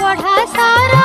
बढ़ा सारा